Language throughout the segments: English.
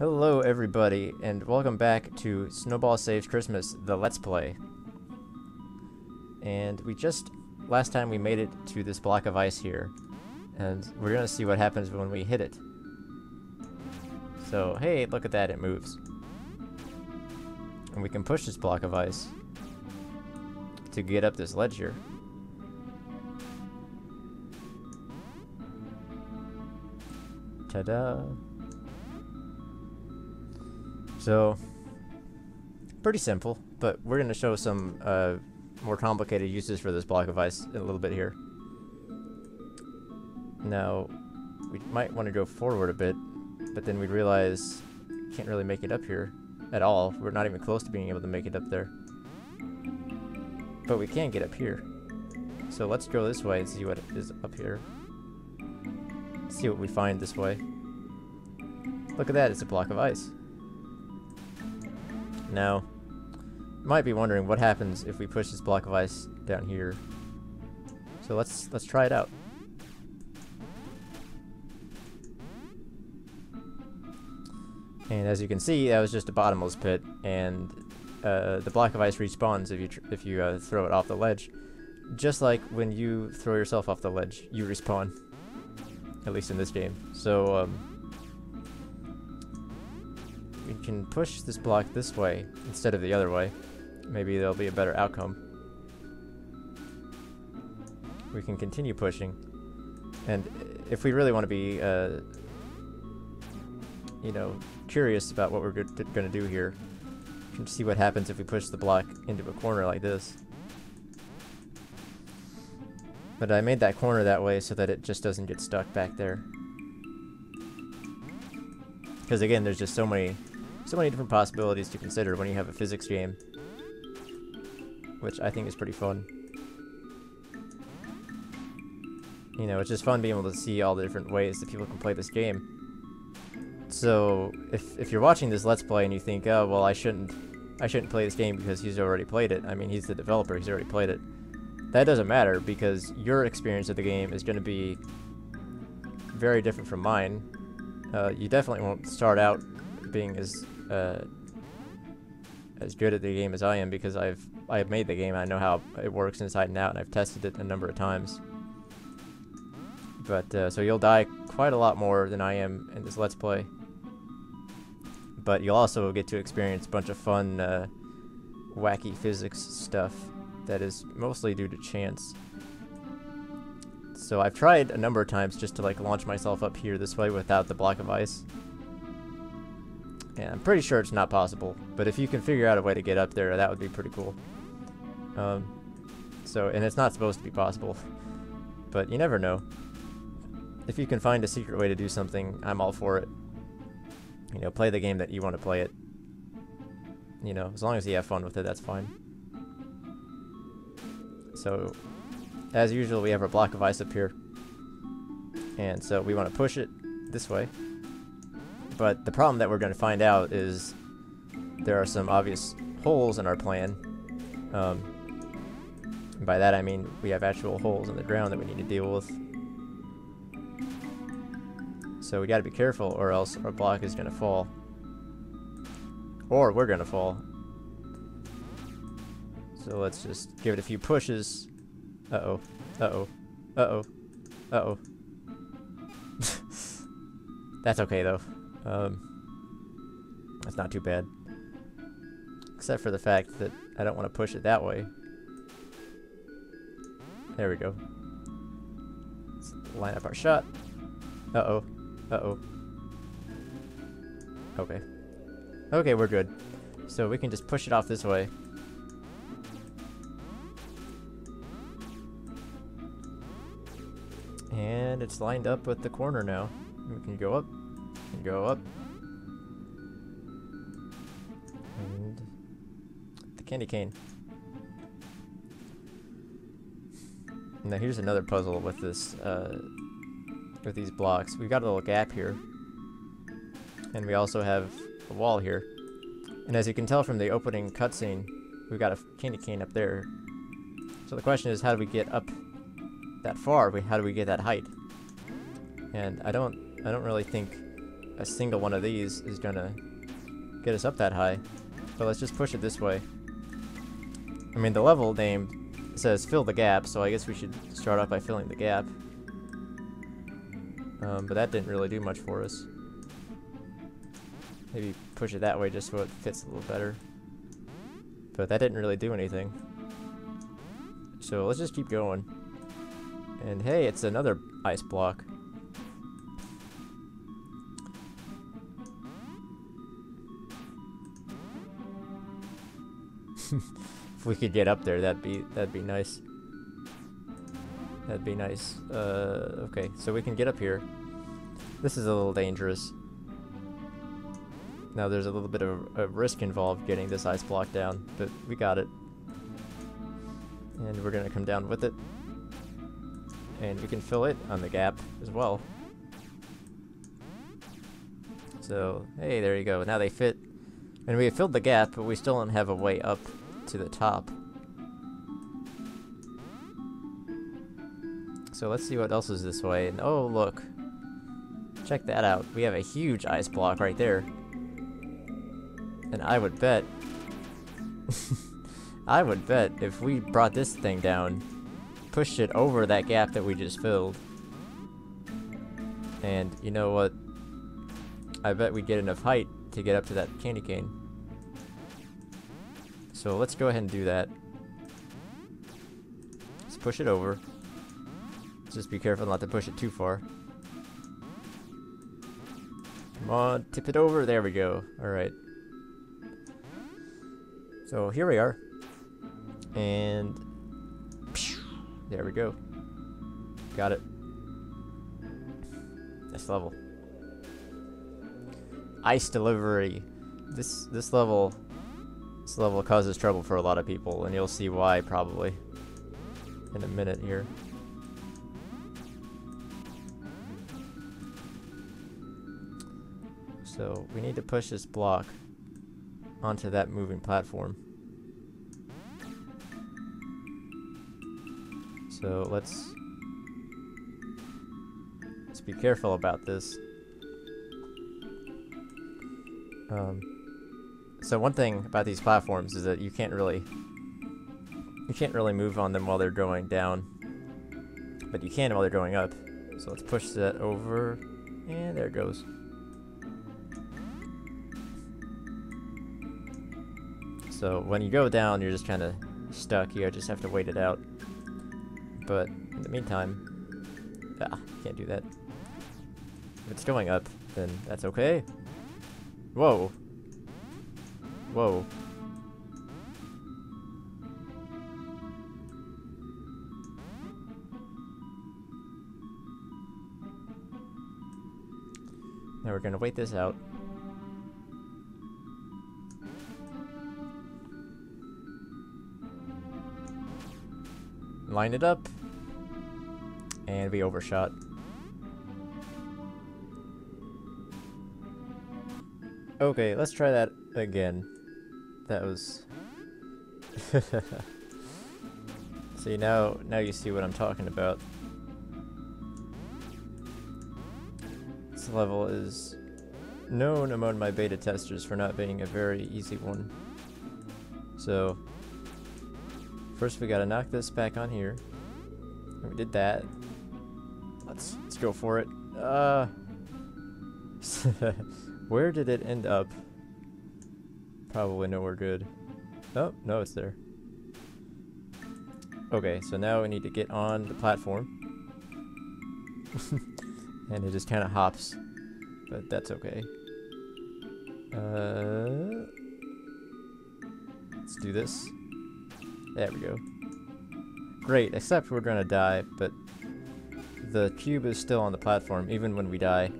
Hello everybody, and welcome back to Snowball Saves Christmas, the Let's Play. And we just, last time we made it to this block of ice here, and we're gonna see what happens when we hit it. So, hey, look at that, it moves. And we can push this block of ice to get up this ledge here. Ta-da! So, pretty simple, but we're going to show some uh, more complicated uses for this block of ice in a little bit here. Now, we might want to go forward a bit, but then we'd realize we can't really make it up here at all. We're not even close to being able to make it up there. But we can get up here. So let's go this way and see what is up here. See what we find this way. Look at that, it's a block of ice. Now, you might be wondering what happens if we push this block of ice down here. So let's let's try it out. And as you can see, that was just a bottomless pit, and uh, the block of ice respawns if you if you uh, throw it off the ledge. Just like when you throw yourself off the ledge, you respawn. At least in this game. So um, can push this block this way instead of the other way. Maybe there'll be a better outcome. We can continue pushing. And if we really want to be, uh, you know, curious about what we're going to do here, you can see what happens if we push the block into a corner like this. But I made that corner that way so that it just doesn't get stuck back there. Because again, there's just so many, so many different possibilities to consider when you have a physics game. Which I think is pretty fun. You know, it's just fun being able to see all the different ways that people can play this game. So, if, if you're watching this Let's Play and you think, oh, well, I shouldn't, I shouldn't play this game because he's already played it. I mean, he's the developer, he's already played it that doesn't matter because your experience of the game is going to be very different from mine. Uh, you definitely won't start out being as uh, as good at the game as I am because I've I've made the game. I know how it works inside and out, and I've tested it a number of times. But uh, so you'll die quite a lot more than I am in this Let's Play. But you'll also get to experience a bunch of fun, uh, wacky physics stuff that is mostly due to chance. So I've tried a number of times just to like launch myself up here this way without the block of ice. And I'm pretty sure it's not possible, but if you can figure out a way to get up there, that would be pretty cool. Um, so, and it's not supposed to be possible, but you never know. If you can find a secret way to do something, I'm all for it. You know, play the game that you want to play it. You know, as long as you have fun with it, that's fine. So, as usual, we have our block of ice up here. And so we want to push it this way. But the problem that we're going to find out is there are some obvious holes in our plan. Um, by that I mean we have actual holes in the ground that we need to deal with. So we got to be careful or else our block is going to fall. Or we're going to fall. So let's just give it a few pushes. Uh-oh. Uh-oh. Uh-oh. Uh-oh. That's okay, though. Um, that's not too bad. Except for the fact that I don't want to push it that way. There we go. Let's line up our shot. Uh-oh. Uh-oh. Okay. Okay, we're good. So we can just push it off this way. And it's lined up with the corner now. We can go up, go up. And the candy cane. Now here's another puzzle with this, uh, with these blocks. We've got a little gap here. And we also have a wall here. And as you can tell from the opening cutscene, we've got a candy cane up there. So the question is, how do we get up that far, we, how do we get that height? And I don't, I don't really think a single one of these is gonna get us up that high. But let's just push it this way. I mean, the level name says fill the gap, so I guess we should start off by filling the gap. Um, but that didn't really do much for us. Maybe push it that way just so it fits a little better. But that didn't really do anything. So let's just keep going. And hey, it's another ice block. if we could get up there, that'd be that'd be nice. That'd be nice. Uh, okay, so we can get up here. This is a little dangerous. Now there's a little bit of a risk involved getting this ice block down, but we got it. And we're gonna come down with it. And we can fill it on the gap as well. So, hey, there you go. Now they fit. And we filled the gap, but we still don't have a way up to the top. So let's see what else is this way. And oh, look. Check that out. We have a huge ice block right there. And I would bet... I would bet if we brought this thing down, pushed it over that gap that we just filled, and you know what? I bet we'd get enough height to get up to that candy cane. So let's go ahead and do that. Let's push it over. Just be careful not to push it too far. Come on, tip it over. There we go. Alright. So here we are. And there we go. Got it. This level. Ice delivery. This this level this level causes trouble for a lot of people, and you'll see why probably in a minute here. So we need to push this block onto that moving platform. So let's let's be careful about this. Um, so one thing about these platforms is that you can't really you can't really move on them while they're going down, but you can while they're going up. So let's push that over, and there it goes. So when you go down, you're just kind of stuck. Here. You just have to wait it out. But in the meantime, ah, can't do that. If it's going up, then that's okay. Whoa. Whoa. Now we're gonna wait this out. line it up, and we overshot. Okay, let's try that again. That was... see, now, now you see what I'm talking about. This level is known among my beta testers for not being a very easy one. So, First we gotta knock this back on here. We did that. Let's let's go for it. Uh Where did it end up? Probably nowhere good. Oh, no, it's there. Okay, so now we need to get on the platform. and it just kind of hops. But that's okay. Uh, let's do this. There we go. Great, except we're gonna die, but the cube is still on the platform even when we die.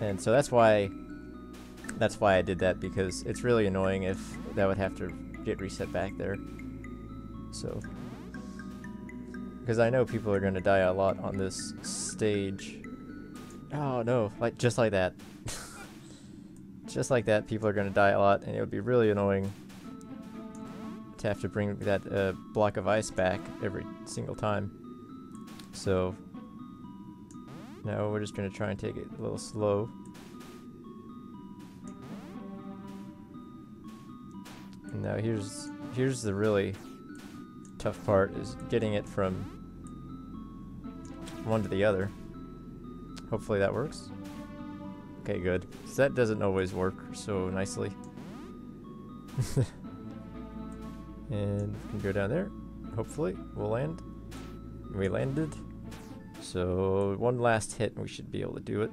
And so that's why that's why I did that because it's really annoying if that would have to get reset back there. So because I know people are gonna die a lot on this stage. Oh no, like just like that. just like that, people are gonna die a lot and it would be really annoying to have to bring that uh, block of ice back every single time. So now we're just going to try and take it a little slow. Now here's here's the really tough part is getting it from one to the other. Hopefully that works. Okay, good. 'Cause that doesn't always work so nicely. and we can go down there. Hopefully we'll land. We landed. So one last hit and we should be able to do it.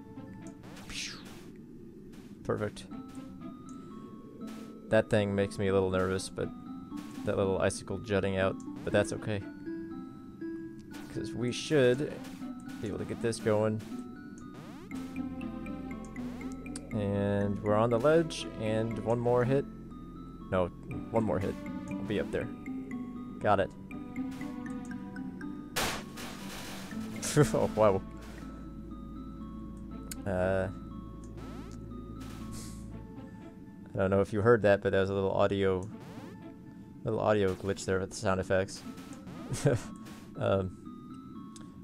Perfect. That thing makes me a little nervous, but that little icicle jutting out, but that's okay. Because we should be able to get this going. And we're on the ledge, and one more hit. No, one more hit. We'll be up there. Got it. oh, wow. Uh, I don't know if you heard that, but there was a little audio, little audio glitch there with the sound effects. um,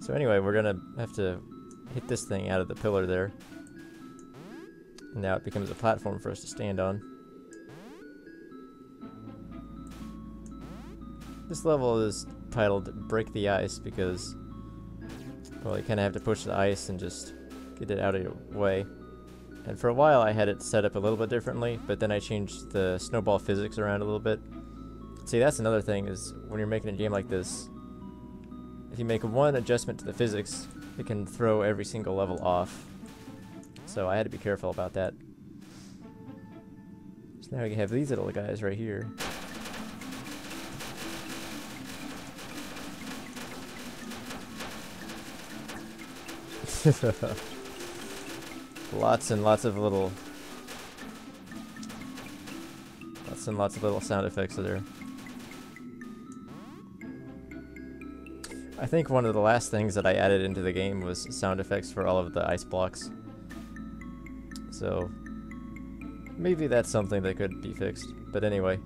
so anyway, we're gonna have to hit this thing out of the pillar there. Now it becomes a platform for us to stand on. This level is titled Break the Ice because, well, you kind of have to push the ice and just get it out of your way. And for a while I had it set up a little bit differently, but then I changed the snowball physics around a little bit. See, that's another thing is when you're making a game like this, if you make one adjustment to the physics, it can throw every single level off. So I had to be careful about that. So now we have these little guys right here. lots and lots of little lots and lots of little sound effects there. I think one of the last things that I added into the game was sound effects for all of the ice blocks. So maybe that's something that could be fixed. But anyway,